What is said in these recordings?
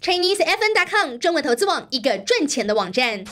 ChineseFN.com 中文投资网，一个赚钱的网站。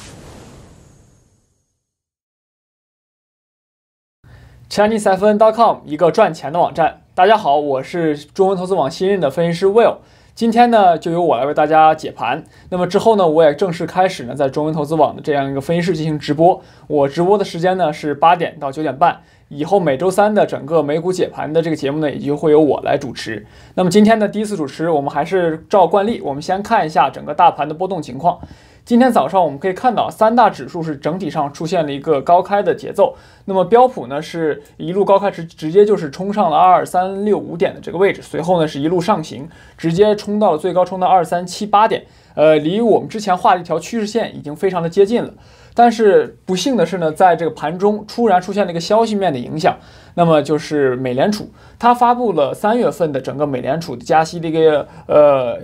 ChineseFN.com 一个赚钱的网站。大家好，我是中文投资网新任的分析师 Will。今天呢，就由我来为大家解盘。那么之后呢，我也正式开始呢，在中文投资网的这样一个分析室进行直播。我直播的时间呢是八点到九点半。以后每周三的整个美股解盘的这个节目呢，也就会由我来主持。那么今天的第一次主持，我们还是照惯例，我们先看一下整个大盘的波动情况。今天早上我们可以看到，三大指数是整体上出现了一个高开的节奏。那么标普呢是一路高开，直直接就是冲上了二二三六五点的这个位置，随后呢是一路上行，直接冲到了最高冲到二三七八点，呃，离我们之前画的一条趋势线已经非常的接近了。但是不幸的是呢，在这个盘中突然出现了一个消息面的影响，那么就是美联储它发布了三月份的整个美联储的加息的一个呃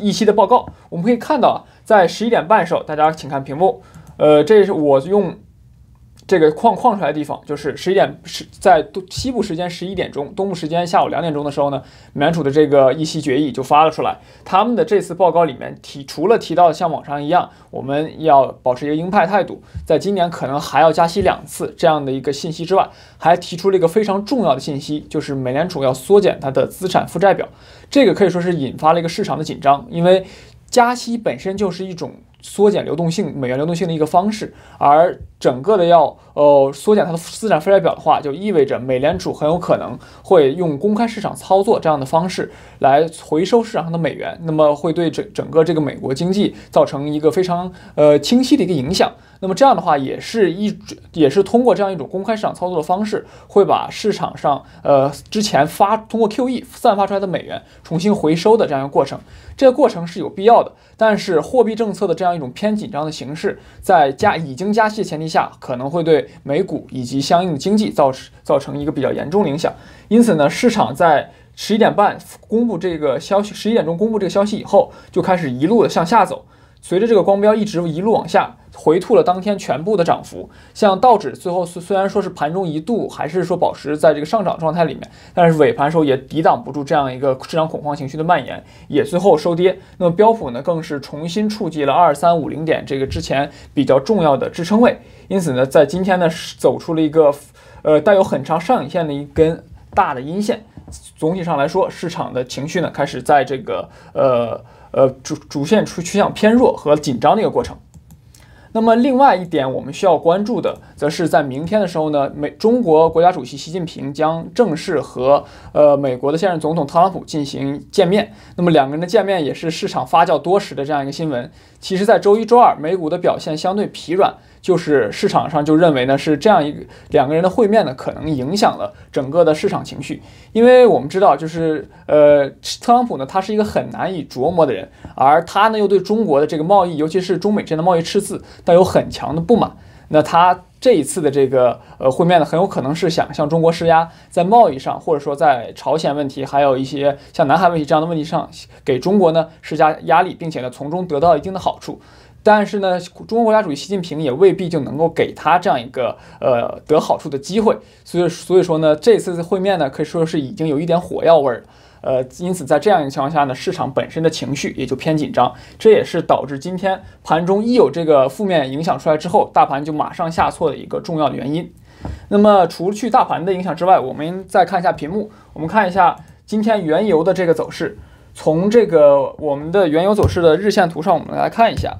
一期的报告，我们可以看到。在十一点半的时候，大家请看屏幕，呃，这是我用这个框框出来的地方，就是十一点是在西部时间十一点钟，东部时间下午两点钟的时候呢，美联储的这个议息决议就发了出来。他们的这次报告里面提，除了提到像往常一样，我们要保持一个鹰派态度，在今年可能还要加息两次这样的一个信息之外，还提出了一个非常重要的信息，就是美联储要缩减它的资产负债表。这个可以说是引发了一个市场的紧张，因为。加息本身就是一种缩减流动性、美元流动性的一个方式，而整个的要呃缩减它的资产负债表的话，就意味着美联储很有可能会用公开市场操作这样的方式来回收市场上的美元，那么会对整整个这个美国经济造成一个非常呃清晰的一个影响。那么这样的话，也是一也是通过这样一种公开市场操作的方式，会把市场上呃之前发通过 QE 散发出来的美元重新回收的这样一个过程。这个过程是有必要的，但是货币政策的这样一种偏紧张的形式，在加已经加息的前提下，可能会对美股以及相应的经济造成造成一个比较严重的影响。因此呢，市场在十一点半公布这个消息，十一点钟公布这个消息以后，就开始一路的向下走。随着这个光标一直一路往下回吐了当天全部的涨幅，像道指最后虽虽然说是盘中一度还是说保持在这个上涨状态里面，但是尾盘时候也抵挡不住这样一个市场恐慌情绪的蔓延，也最后收跌。那么标普呢，更是重新触及了二三五零点这个之前比较重要的支撑位，因此呢，在今天呢走出了一个呃带有很长上影线的一根大的阴线。总体上来说，市场的情绪呢开始在这个呃。呃，主主线出趋向偏弱和紧张的一个过程。那么，另外一点我们需要关注的，则是在明天的时候呢，美中国国家主席习近平将正式和呃美国的现任总统特朗普进行见面。那么，两个人的见面也是市场发酵多时的这样一个新闻。其实，在周一周二，美股的表现相对疲软。就是市场上就认为呢，是这样一个两个人的会面呢，可能影响了整个的市场情绪。因为我们知道，就是呃，特朗普呢，他是一个很难以琢磨的人，而他呢，又对中国的这个贸易，尤其是中美之间的贸易赤字，带有很强的不满。那他这一次的这个呃会面呢，很有可能是想向中国施压，在贸易上，或者说在朝鲜问题，还有一些像南海问题这样的问题上，给中国呢施加压力，并且呢从中得到一定的好处。但是呢，中国国家主席习近平也未必就能够给他这样一个呃得好处的机会，所以所以说呢，这次会面呢可以说是已经有一点火药味儿了，呃，因此在这样一个情况下呢，市场本身的情绪也就偏紧张，这也是导致今天盘中一有这个负面影响出来之后，大盘就马上下挫的一个重要的原因。那么除去大盘的影响之外，我们再看一下屏幕，我们看一下今天原油的这个走势，从这个我们的原油走势的日线图上，我们来看一下。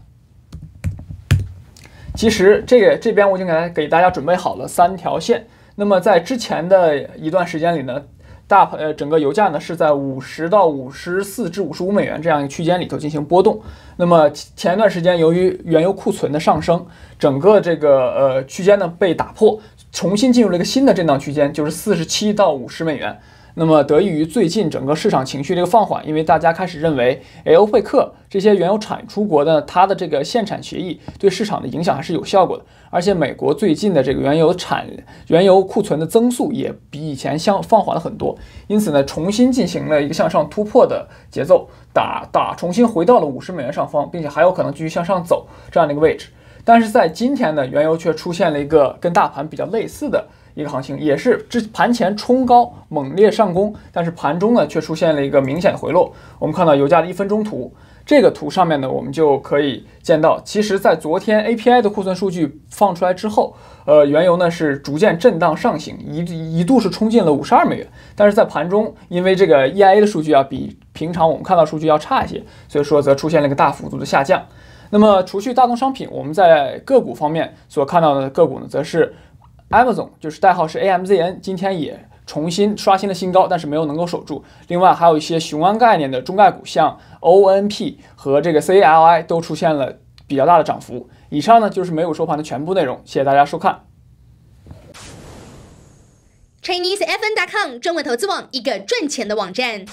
其实这个这边我已经给给大家准备好了三条线。那么在之前的一段时间里呢，大呃整个油价呢是在五十到五十四至五十五美元这样一个区间里头进行波动。那么前一段时间由于原油库存的上升，整个这个呃区间呢被打破，重新进入了一个新的震荡区间，就是四十七到五十美元。那么得益于最近整个市场情绪这个放缓，因为大家开始认为，哎，欧佩克这些原油产出国的它的这个限产协议对市场的影响还是有效果的，而且美国最近的这个原油产原油库存的增速也比以前相放缓了很多，因此呢，重新进行了一个向上突破的节奏，打打重新回到了五十美元上方，并且还有可能继续向上走这样的一个位置。但是在今天呢，原油却出现了一个跟大盘比较类似的。一个行情，也是之盘前冲高猛烈上攻，但是盘中呢却出现了一个明显的回落。我们看到油价的一分钟图。这个图上面呢，我们就可以见到，其实，在昨天 API 的库存数据放出来之后，呃，原油呢是逐渐震荡上行，一一度是冲进了五十二美元。但是在盘中，因为这个 EIA 的数据啊比平常我们看到数据要差一些，所以说则出现了一个大幅度的下降。那么，除去大宗商品，我们在个股方面所看到的个股呢，则是 Amazon，就是代号是 AMZN，今天也。重新刷新了新高，但是没有能够守住。另外还有一些雄安概念的中概股，像 ONP 和这个 CLI 都出现了比较大的涨幅。以上呢就是美股收盘的全部内容，谢谢大家收看。ChineseFN.com 中文投资网，一个赚钱的网站。